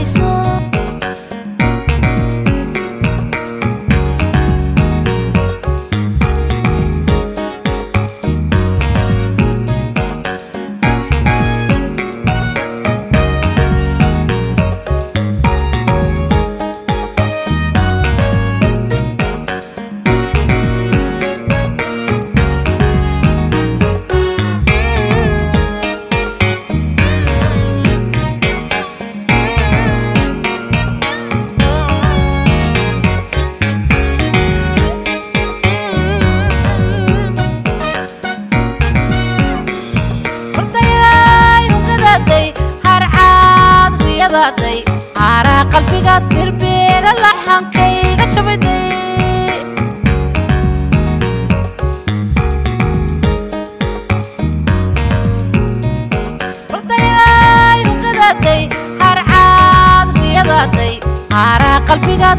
hayso. yaraaday caaraa qalbigaad birbeela laxankayga jabiday baldayaay hungadaatay harcaad riyadaaday caaraa qalbigaad